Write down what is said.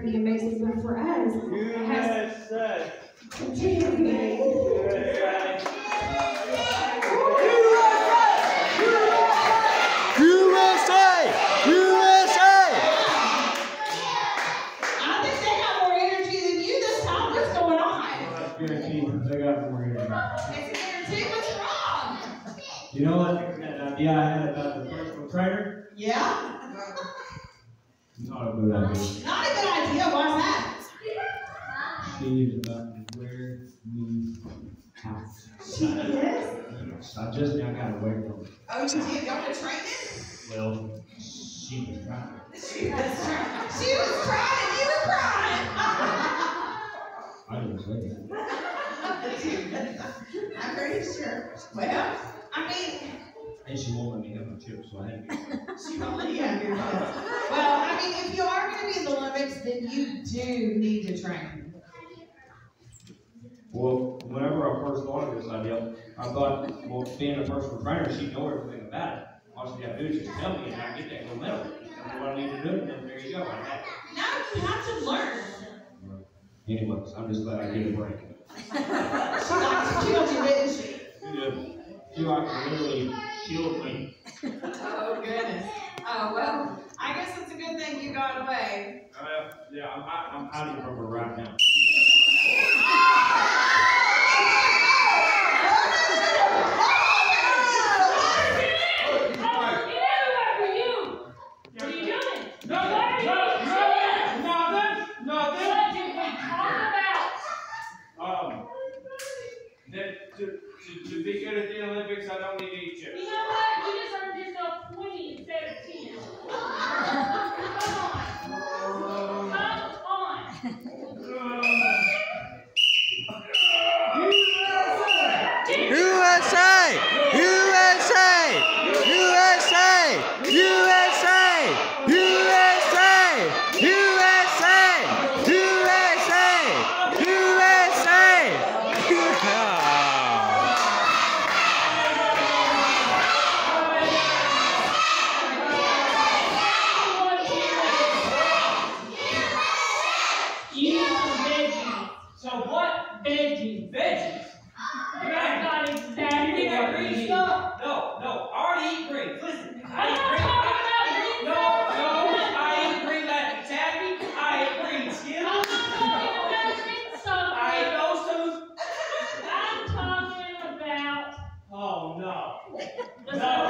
pretty amazing. But for us, it has USA. continued USA. USA! USA! I think they got more energy than you this time. What's going on? That's got more energy. It's a guarantee. What's wrong? You know what? That idea I had about the personal trainer? Yeah? Not a good idea. Not a good idea. Why's that? She is about to wear me out. She is? I just now got away from it. Oh, you did go to training? Well, she was trying. She was trying. She was crying. You were crying. I didn't say that. I'm pretty sure. Well, I mean, And she won't let me have my chips, so I had to. she probably yeah, you're right. Well, I mean, if you are going to be in then you do need to train. Well, whenever I first thought of this idea, I thought, well, being a personal trainer, she'd know everything about it. All she had to do is just tell me, and I get that gold medal. Tell me what I need to do, and then there you go. I had it. No, you have to learn. Anyways, I'm just glad I get a break. She liked to kill you, didn't she? She did. She like literally killed me. Oh, goodness. Oh, well, I guess it's a good thing you got away. Uh, yeah, I'm, I, I'm hiding from her right now. Um, to, to, to be good at the Olympics, I don't need any chips. Hey! No.